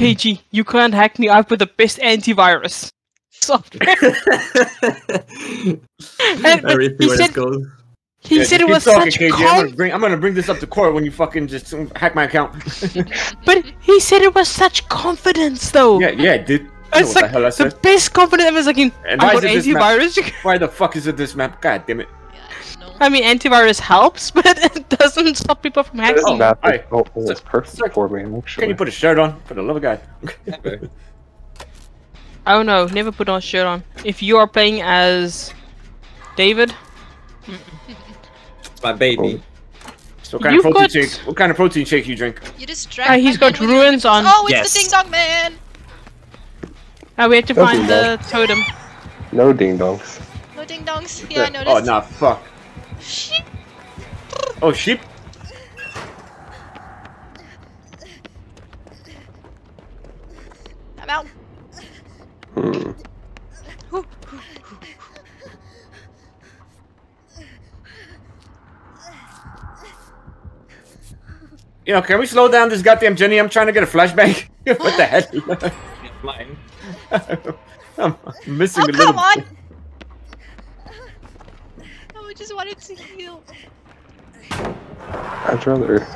KG, you can't hack me. I've got the best antivirus software. and, but Everything he where said he Yeah, said it was talking, such KG. I'm gonna bring I'm gonna bring this up to court when you fucking just hack my account. but he said it was such confidence though. yeah, yeah, dude. It's what the like hell I the best confidence ever. It's like, in, And I why got is it this map? antivirus. Why the fuck is it this map? God damn it. Yeah, I don't know. I mean, antivirus helps, but it doesn't stop people from This hacking. map Aye. is oh, it's So- perfect so- for me, Can you put a shirt on? For the love of God. Oh no, never put on a shirt on. If you are playing as David, It's my baby. So what kind You've of protein got- shake? What kind of protein shake you drink? You distract Uh, he's got man with your ruins on- Oh, it's Yes. the Ding Dong Man! uh, we have to Don't find the totem. No ding dongs. No Ding Dongs. Yeah, I noticed. Oh noticed. nah, fuck. Sheep. Oh sheep. I'm out. Hmm. You know, can we slow down this goddamn Jenny? I'm trying to get a flashback. what the hell? Mine. I'm missing Oh, a little. come on! I just wanted to heal. I'd rather.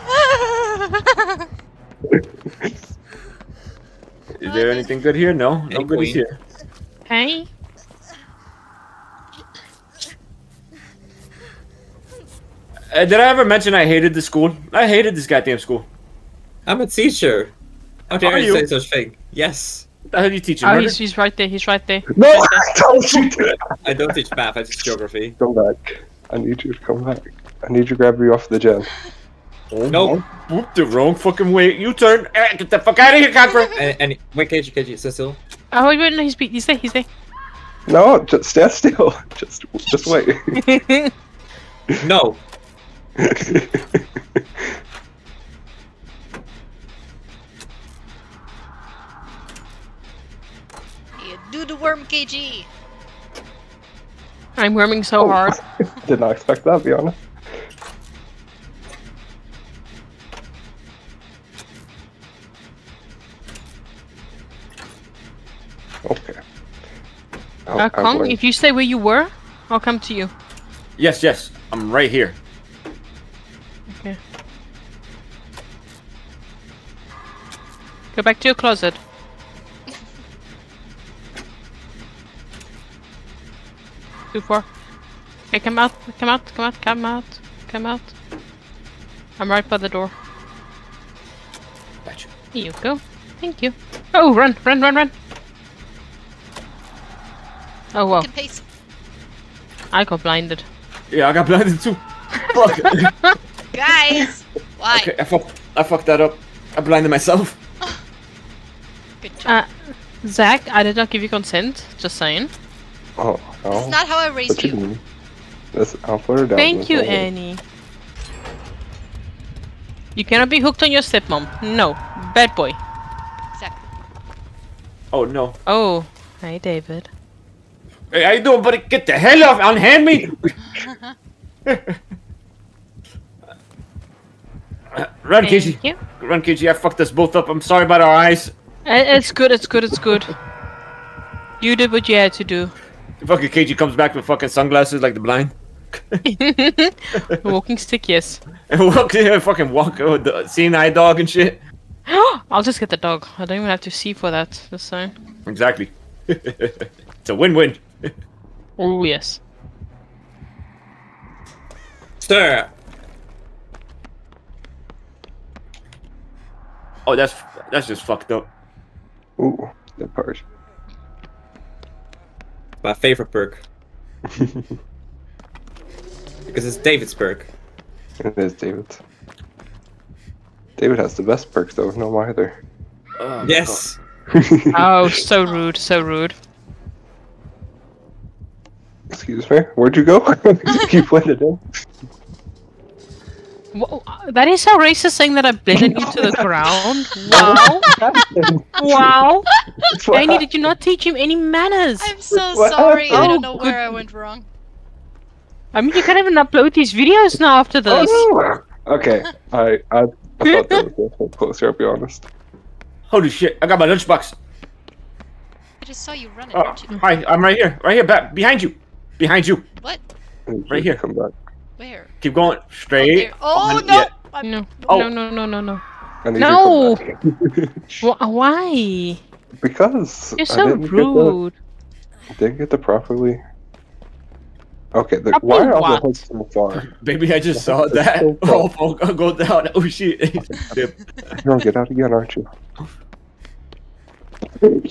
Is there anything good here? No, no Hey, goodies here. Hey, Uh, did I ever mention I hated the school? I hated this goddamn school. I'm a teacher. How dare Are you you? say such thing? Yes. What the hell are you teaching? oh, he's, he's right there. He's right there. No! Don't shoot it! I don't teach math, I teach geography. Come back. I need you to come back. I need you to grab you off the gym. Oh, no. Whoop, the wrong fucking way. You turn. Eh, get the fuck out of here, Copper. And, and wait, KG, KG, sit still. Oh wait, wait, no, he's he's there. He's there. No, just stand still. Just, just wait. No. Do the worm KG. I'm worming so Oh. hard. Did not expect that, to be honest. Okay. Oh, Uh, Kong, going- if you stay where you were, I'll come to you. Yes, yes. I'm right here. Okay. Go back to your closet. Too far. Okay, come out, come out, come out, come out, come out. I'm right by the door. Gotcha. Here you go. Thank you. Oh, run, run, run, run. Oh, well, Can pace. I got blinded. Yeah, I got blinded too. Fuck. Guys! Why? okay, I fucked. I fucked that up. I blinded myself. Good job. Uh, Zach, I did not give you consent, just saying. Oh, no. That's not how I raised What you you. mean? This, I'll put her down. Thank you, Annie. You cannot be hooked on your stepmom. No. Bad boy. Exactly. Oh no. Oh. Hi, David. Hey, how you doing, buddy? Get the hell off! Unhand me! Run, Casey. Thank you. Run, Casey. I fucked us both up. I'm sorry about our eyes. Uh, It's good, it's good, it's good. You did what you had to do. Fucking KG comes back with fucking sunglasses like the blind. Walking stick, yes. And walk here, fucking walk with the seeing eye dog and shit. I'll just get the dog. I don't even have to see for that. Just saying. Exactly. it's a win-win. Oh, yes. Stir! Oh, that's that's just fucked up. Ooh, the part. My favorite perk. because it's David's perk. It is David. David has the best perks though, no more either. Oh, Yes! Oh, so rude, so rude. Excuse me, where'd you go? you went it in. Wha- That is so racist saying that I blended you to the ground. Wow. wow. That's Annie, did you not teach him any manners? I'm so What sorry. I don't know Oh, where I went wrong. I mean, you can't even upload these videos now after oh, this. Oh, no. Okay, I I, I thought that was a bit closer. I'll be honest. Holy shit! I got my lunchbox. I just saw you run it, Oh, you? hi! I'm right here. Right here. Back behind you. Behind you. What? I need you Right here. Come back. Where? Keep going Oh, straight. there. Oh, no! yeah. No. Oh. No, no, no, no, no. I need No. you to come back. Wh- why? Because You're I so didn't get the, rude. didn't get the properly. Okay, the, Properly why are all the what? hooks so far? Baby, I just saw that. So Oh, cool. oh, go down. Oh shit. You're gonna get out again, aren't you?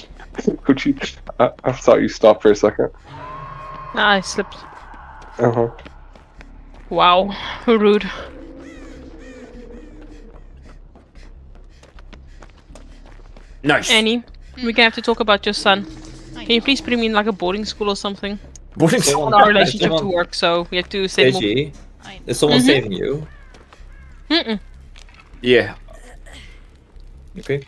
Could you? I, I thought you stopped for a second. Ah, I slipped. Uh huh. Wow. Rude. nice. Annie, we're gonna have to talk about your son. Can you please put him in like a boarding school or something? Boarding school. on- Our relationship to work, so we have to save more. KG, I is someone Mhm. saving you? Mm-mm. Yeah. Okay.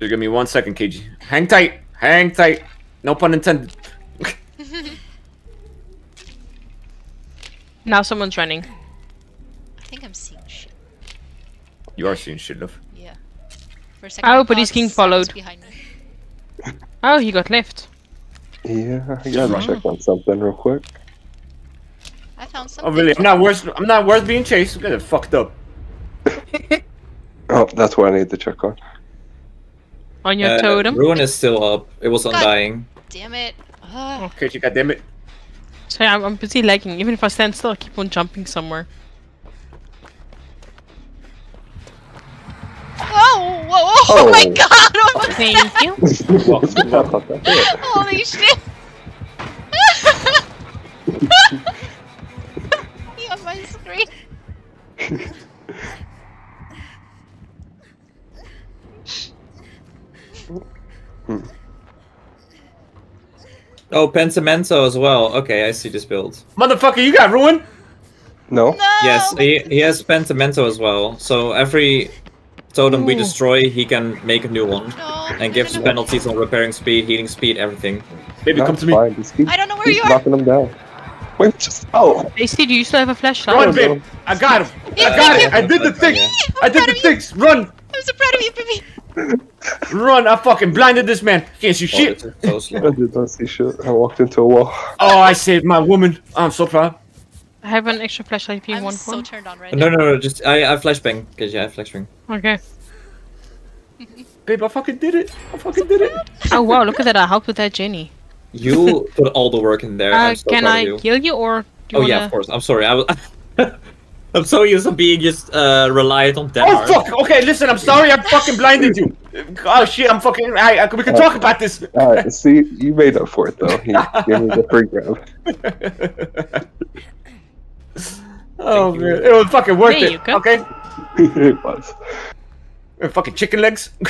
Just give me one second, KG. Hang tight. Hang tight. No pun intended. Now someone's running. I think I'm seeing shit. You are seeing shit, love. Yeah. For a second. Oh, I but he's thought getting followed. Behind me. Oh, he got left. Yeah, I gotta check on something real quick. I found something. Oh really? I'm not worth. I'm not worth being chased. Get it fucked up. Oh, that's what I need to check on. On your Uh, totem. Ruin is still up. It was God. undying. Damn it. Ugh. KG, goddamn it. So I'm, I'm busy lagging. Even if I stand still, I keep on jumping somewhere. Whoa, whoa, oh, my Oh. god! Oh my Thank you. That hit. Holy shit! he on my screen. Oh, Pentimento as well. Okay, I see this build. Motherfucker, you got ruined. No. No! Yes, he, he has Pentimento as well. So every totem we destroy, he can make a new one. No. And gives no, no, no. penalties on repairing speed, healing speed, everything. Baby, no, come to me. Fine. Just keep, I don't know where you are. knocking them down. Wait, just oh. AC, do you still have a flashlight? Run, oh, babe. I got him. I got it. I did the thing. I did the things. Run. I'm so proud of you, baby. Run. I fucking blinded this man. Can't see Oh, shit. I slow. did not see shit. I walked into a wall. Oh, I saved my woman. I'm so proud. I have an extra flashlight if you I'm want so one. turned on right No, no, no, just I, I flashbang. Cause yeah, I flashbang. Okay. Babe, I fucking did it. I fucking did it. Oh wow, look at that. I helped with that Jenny. You put all the work in there. Uh, I'm so can proud I of you. kill you or do Oh you yeah, wanna... of course. I'm sorry. I was. I'm so used to being just uh, reliant on Oh Denmark. fuck. Okay, listen. I'm sorry. I fucking blinded you. Oh shit. I'm fucking. I, I, we can talk about this. Alright, see, you made up for it though. You gave me the free grab. Oh Thank you. man, it was fucking worth There it. go. Okay. it was. Uh, Fucking chicken legs.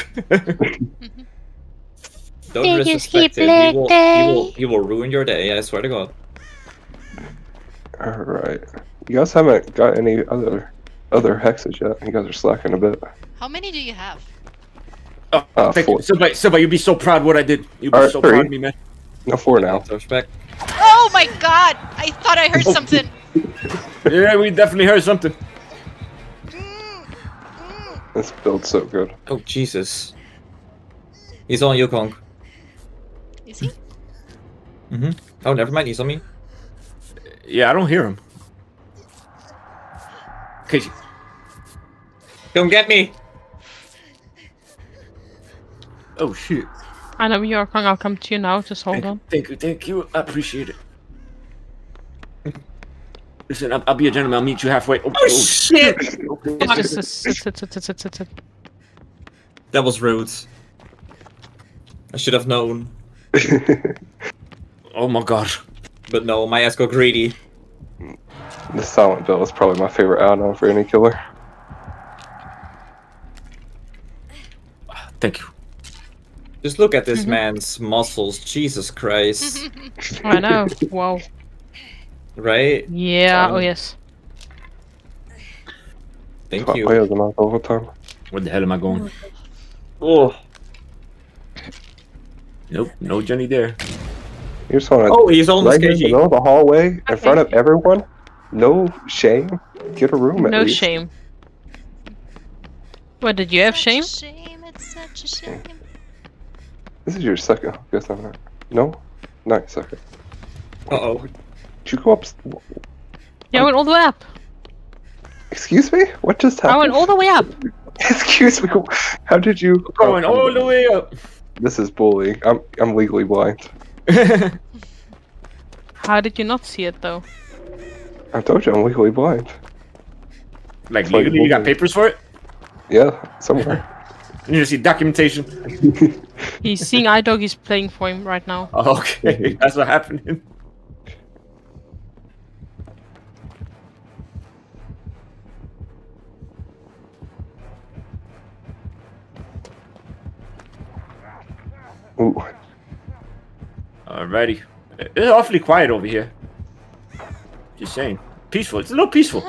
Don't Biggest keep disrespect him. He will, he, will, he will ruin your day. I swear to God. Alright. You guys haven't got any other other hexes yet. You guys are slacking a bit. How many do you have? Oh, Uh, thank four. you. Silva, Silva, you'd be so proud what I did. You'd be Alright, so three. proud of me, man. No, four now. So respect. Oh my god! I thought I heard Oh. something. Yeah, we definitely heard something. This build's so good. Oh Jesus. He's on Yukong. Is he? Mm-hmm. Oh, never mind. He's on me. Yeah, I don't hear him. Okay, Come get me. oh shit. I know you're Kong, I'll come to you now, just hold Thank, on. thank you, thank you. I appreciate it. Listen, I'll, I'll be a gentleman. I'll meet you halfway. Oh, oh, oh shit! It's, it's, That was rude. I should have known. oh my god. But no, my ass got greedy. the silent bell is probably my favorite add-on for any killer. Thank you. Just look at this mm-hmm. man's muscles. Jesus Christ. I know. Wow. Right? Yeah, Um, oh yes. Thank Twat you. players and all the time. Where the hell am I going? Oh. Nope, no Jenny there. You just want to Oh, he's almost right here in the KG. middle of the hallway in front of everyone. No shame. Get a room at No least. shame. What, did you have Such shame? shame, it's such Just shooting him. This is your second. Guess I'm not. No, not your second. Uh oh. Did you go up? Yeah, I went all the way up. Excuse me? What just happened? I went all the way up. Excuse me. How did you? Going Oh, all the way up. This is bullying. I'm I'm legally blind. How did you not see it though? I told you I'm legally blind. like, like legally, you got papers for it? Yeah, somewhere. You need to see documentation. He's seeing iDog. He's playing for him right now. Oh, okay, that's what happened. Ooh. Alrighty. It's awfully quiet over here. Just saying. Peaceful. It's a little peaceful.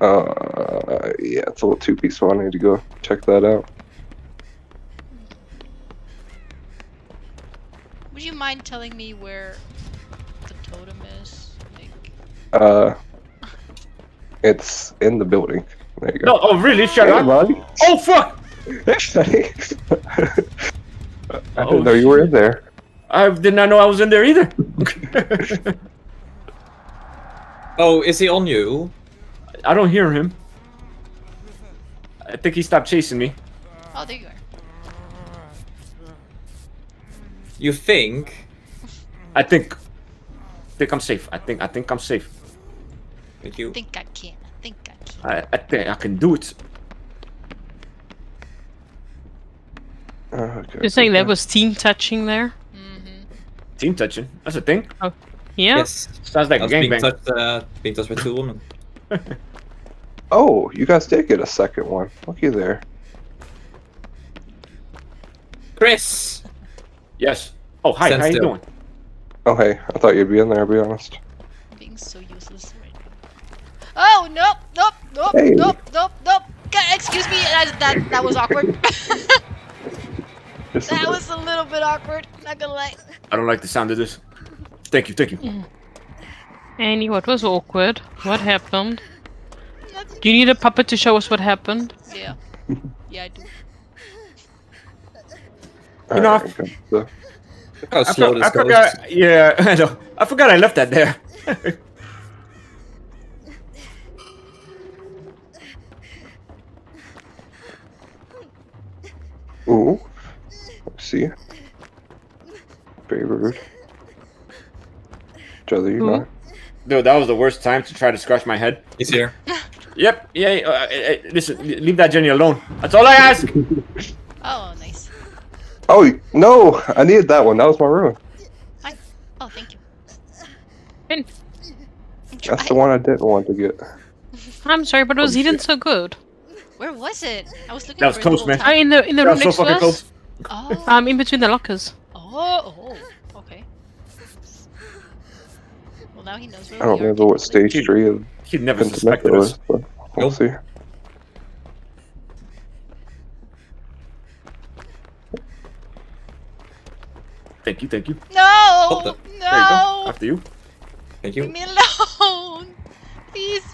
Uh, yeah, it's a little too peaceful. I need to go check that out. Would you mind telling me where the totem is? Like, Uh, it's in the building. There you go. No, oh really? Shut Hey, up. buddy. Oh fuck! I didn't oh, know you were in there. I did not know I was in there either. Oh, is he on you? I don't hear him. I think he stopped chasing me. oh, there you are. You think? I think. I think I'm safe. I think. I think I'm safe. That you? I think I can. I think I can. I, I think I can do it. Oh, okay, You're saying there okay. was team touching there? Mm-hmm. Team touching. That's a thing. Oh, Yeah. Yes. Sounds like I a was being gangbang. touched, uh, being touched by two women. Oh, you guys did get a second one. Looky there. Chris! Yes. Oh hi. Stand how you doing? Oh, hey, I thought you'd be in there. I'll be honest. I'm being so useless right now. Oh nope, nope, nope, Hey. nope, nope, nope. Ga- Excuse me. That that, that was awkward. Just that was a little bit awkward. Not gonna lie. I don't like the sound of this. Thank you. Thank you. Annie, what was awkward? What happened? Nothing. Do you need a puppet to show us what happened? Yeah. Yeah, I do. All know, right, okay, so- Look how I, slow this I goes. forgot. Yeah, I know. I forgot I left that there. Ooh. Let's see. Very rude. Jother, you Ooh. not? Dude, that was the worst time to try to scratch my head. He's here. Yep. Yeah. Uh, uh, listen, leave that Jenny alone. That's all I ask. Oh, nice. Oh no! I needed that one. That was my room. Hi. Oh, thank you. In. I'm That's the one I didn't want to get. I'm sorry, but it was Holy hidden so good. Where was it? I was looking That was for close, it the whole man. Ah, in the in the That room was so to fucking us. close. Time. Oh. Um, in between the lockers. Oh. Oh. Okay. Well, now he knows where I don't remember what stage Dude. three of He'd never Pentimento suspected was, us. but we'll Nope. see. Thank you. Thank you. No. the- No. There you go. After you. Thank you. Leave me alone. Please.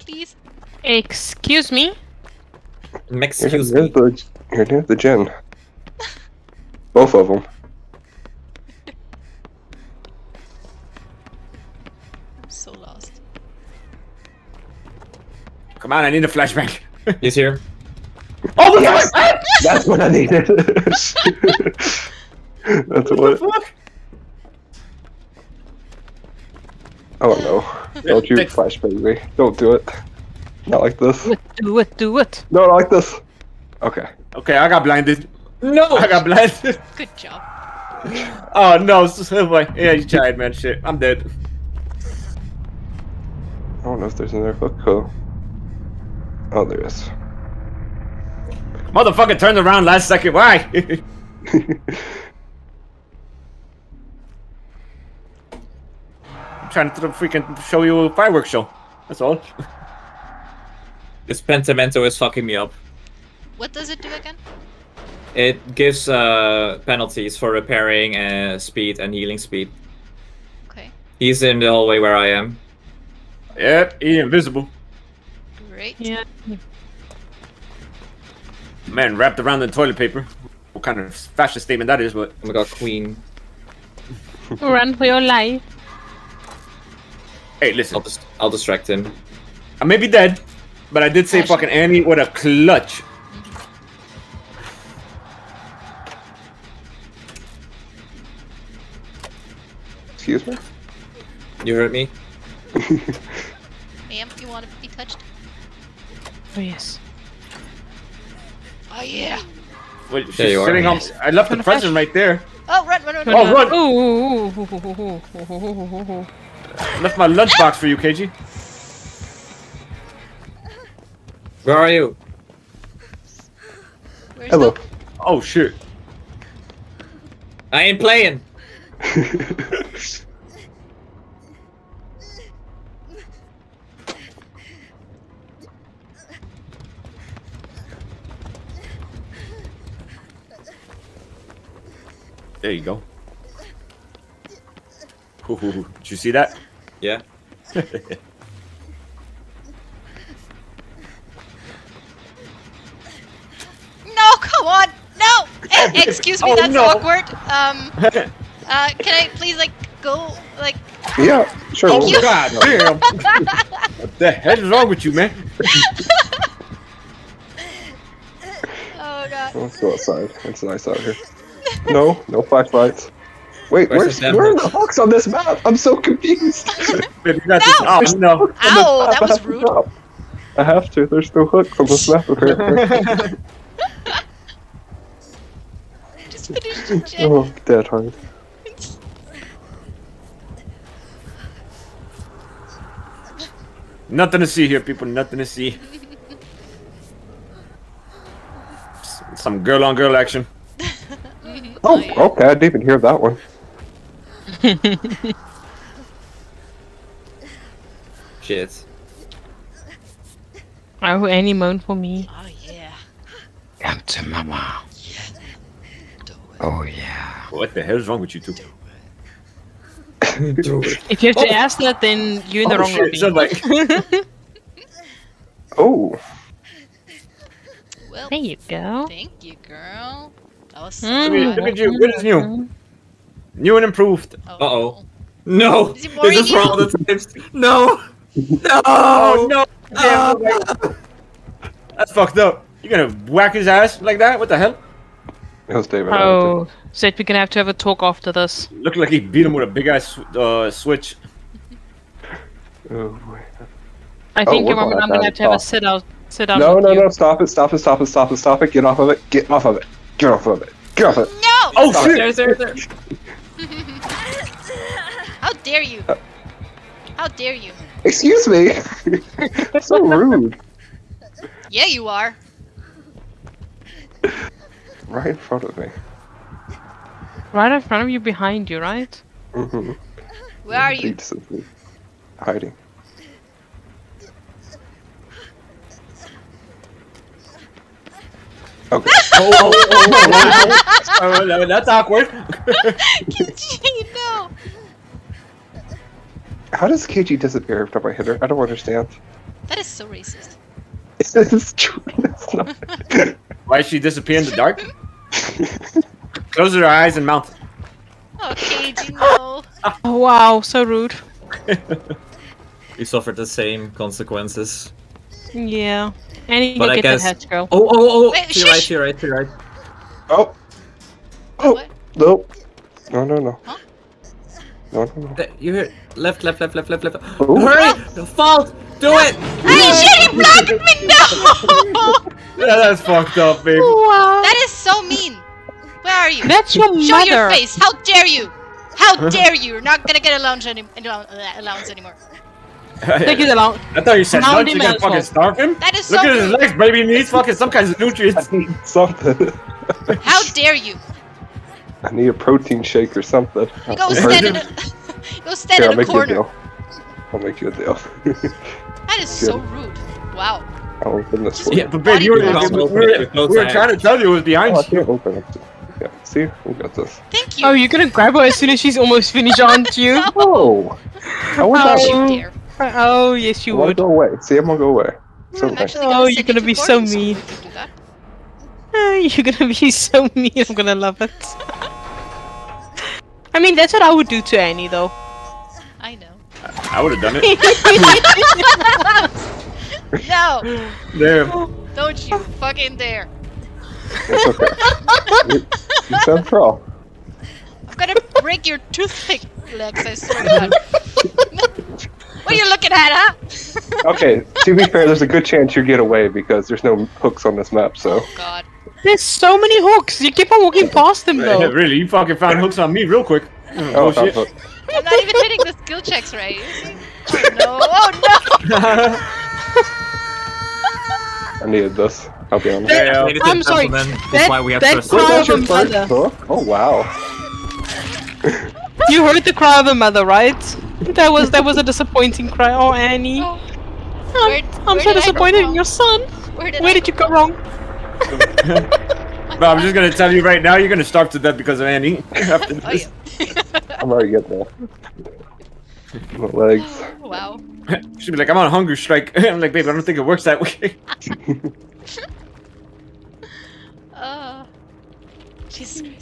Please. Excuse me. Excuse near me. the you're the gin. Both of them. I'm so lost. Come on, I need a flashback. He's here. oh, the Yes! fuck? That's what I needed. That's What what. the fuck? Oh no! Don't you flashbang flash baby? Don't do it. Not like this. Do it, do it, do it. No, not like this. Okay. Okay, I got blinded. No! I got blinded. Good job. Oh no, so boy. Yeah, you tried, man. Shit, I'm dead. I don't know if there's another hook. Oh. Oh, there is. Motherfucker turned around last second. Why? I'm trying to freaking show you a fireworks show. That's all. This Pentimento is fucking me up. What does it do again? It gives uh, penalties for repairing uh, speed and healing speed. Okay. He's in the hallway where I am. Yep, he invisible. Great. Yeah. Man, wrapped around the toilet paper. What kind of fascist statement that is, but Oh my god, queen. Run for your life. hey, listen. I'll just I'll distract him. I may be dead, but I did say Fashion. fucking Annie with a clutch. Excuse me? You heard me? Ma'am, you want to be touched? Oh, yes. Oh, yeah. Wait, she's there you sitting are. on. I left the present right there. Oh, run, run, run. Oh, run! run. Ooh, ooh, ooh, left my lunchbox for you, KG. Where are you? Where's Hello. The... Oh, shoot. I ain't playing. There you go. Ooh, did you see that? Yeah. No, come on, no. Eh, excuse me, Oh, that's no. awkward. Um, uh, can I please like go like? yeah, sure. oh you. god damn. what the hell is wrong with you, man? Oh god. Let's go outside. It's nice out here. No, no flashlights. Wait, Where's where's, where are the house? hooks on this map? I'm so confused. Baby, you got. Oh no. Ow, that I was have to rude. stop. I have to. There's no hooks on this map. apparently. Just finished the jet. oh, dead hard. Nothing to see here, people. Nothing to see. Some girl on girl action. Oh, oh, yeah. okay. I didn't even hear that one. Shit. Oh, any moan for me. Oh yeah. Come to mama. Oh yeah. What the hell is wrong with you two? If you have to oh. ask that, then you're in the Oh, wrong shit, lobby. somebody- Oh, Well, There you go. thank you, girl. That was so Mm. Look at- good. look at you. What is new? New and improved. Oh, Uh-oh. No! Is he This boring is for all the times. No! No! Oh no! Damn, somebody- That's fucked up. You gonna whack his ass like that? What the hell? it was David. Oh, said we're gonna have to have a talk after this. Looked like he beat him with a big ass uh, switch. Oh, boy. I Oh, think we're I'm, gonna I'm have gonna have to have a sit out. Sit down. No, with no, you. no! Stop it! Stop it! Stop it! Stop it! Stop it! Get off of it! Get off of it! Get off of it! Get off of it! No! Oh Stop shit! There, there, there. How dare you? Uh. How dare you? Excuse me! So rude. Yeah, you are. Right in front of me. Right in front of you, behind you, right? Mm-hmm. Where are you? Hiding. Okay. Oh, oh, oh, oh, oh, oh, oh. Uh, that's awkward. no. How does KG disappear every time I hit her? I don't understand. That is so racist. It's true. It's not. Why did she disappear in the dark? Close her eyes and mouth. Oh, KG, no. Oh wow, so rude. You suffered the same consequences. Yeah. And you But go I get guess- that hatch girl. Oh, oh, oh! Wait, to your right, shush. to your right, to your right. Oh. Oh. What? No. No, no, no. Huh? No, no, no. You hear? Left, left, left, left, left, left. Oh. Hurry! Fault! Do it! Hey, shit, he blocked me! No! Yeah, that's fucked up, baby. Wow. that is so mean. Where are you? That's your Show mother. your face. How dare you? How dare you? You're not gonna get a lounge any- uh, allowance anymore. Take it along. I thought you said Now lunch. You gonna fucking starve him? That is Look so at his legs, baby. He needs fucking some kinds of nutrients. Something. How dare you? I need a protein shake or something. Go stand in Virgin. a, go stand Here, I'll in a make you a deal. I'll make you a deal. That is so rude. Wow. I'll open this one. Yeah, But babe, you were, we Body were, we were, we were trying to tell you it was behind Oh, I you. can't open it. Yeah, see? We got this. Thank you. Oh, you're gonna grab her as soon as she's almost finished, aren't you? Oh! I want Oh. that you one. dare. Oh, yes, you want to would. go away. See, I'm gonna go away. So I'm nice. actually Oh, gonna you're gonna be so mean. if you do that. Uh, you're gonna be so mean. I'm gonna love it. I mean, that's what I would do to Annie, though. I know. I would have done it. No! Damn. Don't you fucking dare! It's okay. you, you said pro. I'm gonna break your toothpick legs, I swear to God. What are you looking at, huh? Okay, to be fair, there's a good chance you get away because there's no hooks on this map, so. Oh god. There's so many hooks. You keep on walking past them, Yeah, though. really, you fucking found hooks on me real quick. Oh, Oh, shit. hook. I'm not even hitting the skill checks right. Oh no! Oh no! I needed this. I'll be honest. Yeah. Ladies I'm and sorry, gentlemen, this that- is why we have that trust. cry- Wait, that's your of a first mother. hook? Oh wow. You heard the cry of a mother, right? That was that was a disappointing cry. Oh, Annie. Oh, I'm, Where- I'm where so did I go disappointed in your son. where did Where did you go wrong? But I'm just gonna tell you right now, you're gonna starve to death because of Annie. After Oh, yeah. I'm already getting there. My legs. wow. She'd be like, I'm on a hunger strike. I'm like, babe, I don't think it works that way. Uh, Jesus Christ.